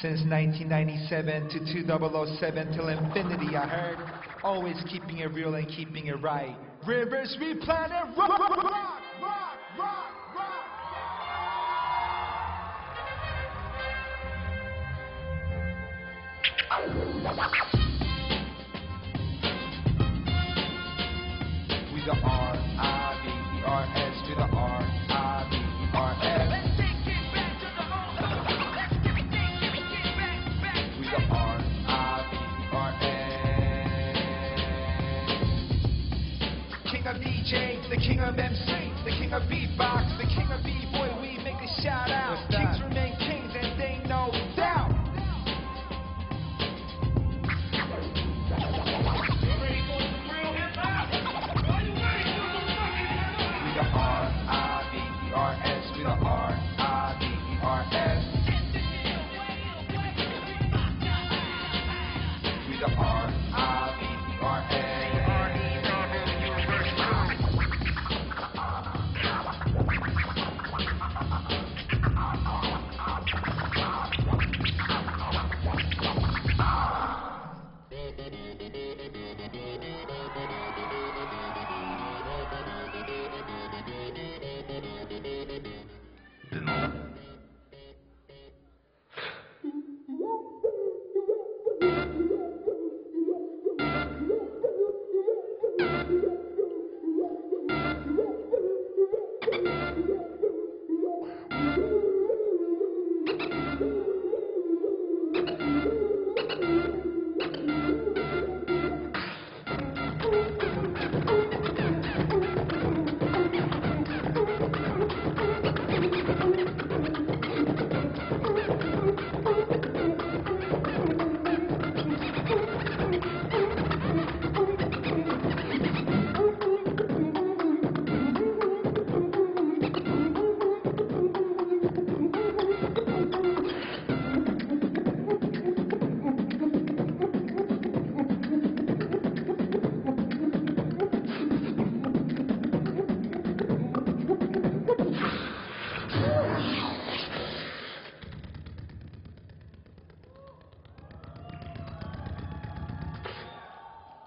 Since 1997 to 2007 till infinity, I heard. Always keeping it real and keeping it right. Rivers, we planet rock, rock, rock, rock, rock, rock. King of MCs, the king of beatbox, the king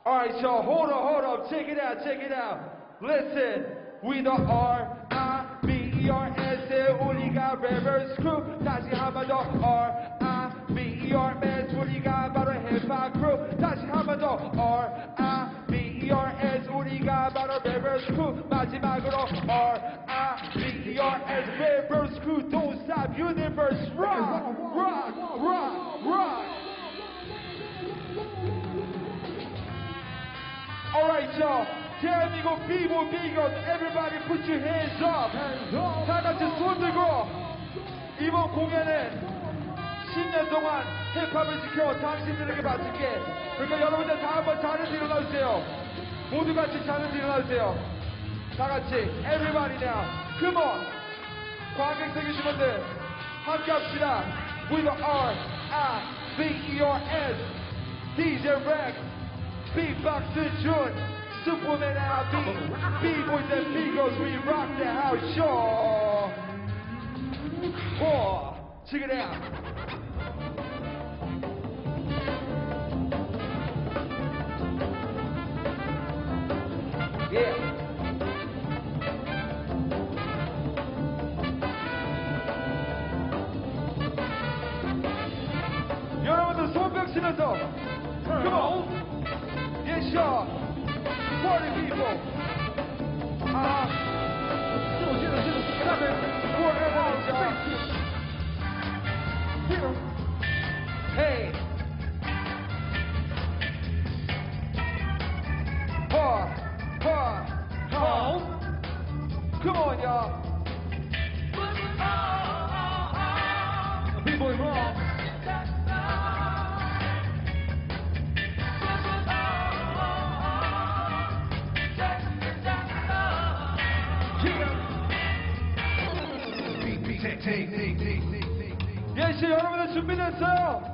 All right, y'all. Hold up, hold up. Check it out, check it out. Listen, we the R I B E R S L got Rivers Crew. Tashi Hamado R I B E R S Uliga Battle Hip Hop Crew. Tashi Hamado R I B E R S Uliga Battle Rivers Crew. Majimagoro R I B E R S Rivers Crew. Don't stop. Universe rock, rock, rock, rock. rock. Alright, y'all. 대한민국 비보 비건 everybody put your hands up. 다 같이 손 들고 이번 공연은 10년 동안 힙합을 지켜 당신들에게 바칠게. 그러니까 여러분들 다 한번 자리에서 일어나주세요. 모두 같이 자리에서 일어나주세요. 다 같이 everybody now. Come on. 관객 생기신 분들 함께 합시다. We the R I B E R S DJ Rex Beatboxer June, Superman LB, B-Boys and Migos, we rock the house, y'all. Oh, check it out. Yeah. 여러분들 손뼉 치면서 Come on. Yes, y'all. Party people. Uh-huh. For everyone, y'all. Hey. 예시 여러분들 준비됐어요?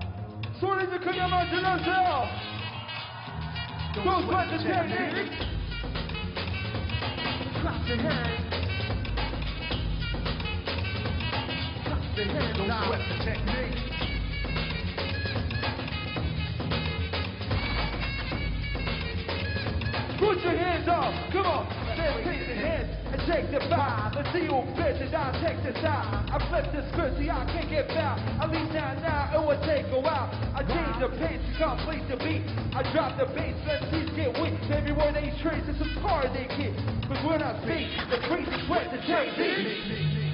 소리 좀 크게 한번 질러주세요. Don't sweat the technique. Clap your hands. Clap your hands Don't now. sweat the technique. Come on, let's take the hands and take the bow. Let's see who fits it. I take this out. I flip the script, see I can't get back. I leave now, now, it will take a while. I change the pace to complete the beat. I drop the bass, let these get weak. Every word they trace is some car they get. Cause when I speak, the crazy sweat to take deep.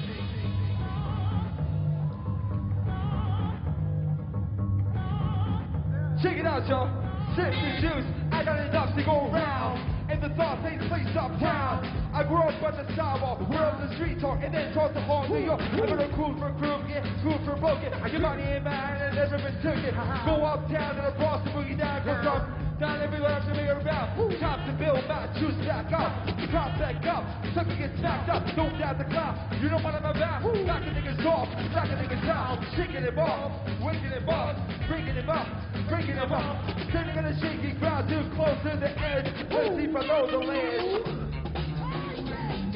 Check it out, y'all. Sip the juice, I got enough to go around. And the thoughts ain't place uptown. I grew up on the sidewalk, world the street talk, and then talk to hard New York. I got a crew for crew, get crew for broken. I get money in my hand and never been took it. Go uptown to the Boston, boogie down, go talk. Down everywhere after me around. Top to build, my juice back up. Drop back up. Sucker gets backed up. Don't doubt the clock. You know what I'm about. Knocking niggas off. Knocking niggas down. Shaking it off. Waking it up. Breaking it up. Breaking it up. Standing on a shaky ground. Too close to the edge. Let's see below the ledge.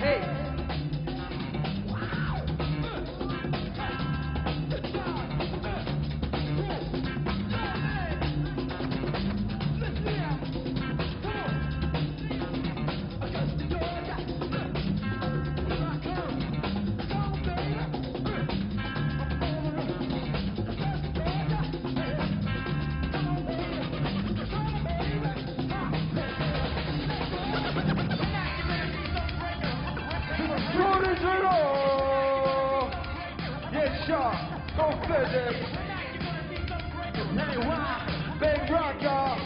Hey. Big rock, the.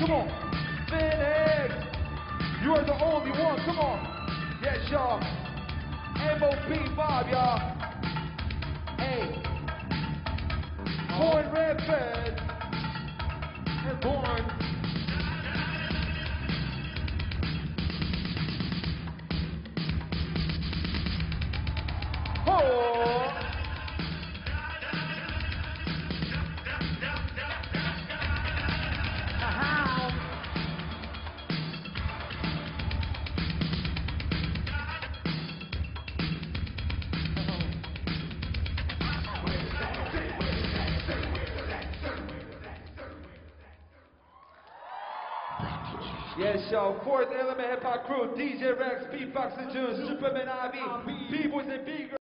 Come on. You are the only one. Come on. Yes, y'all. MOP Bob, y'all. Hey. Born born Show, Fourth Element Hip Hop Crew, DJ Rex, Beatboxing June, Superman IV, B-Boys and B-Girls.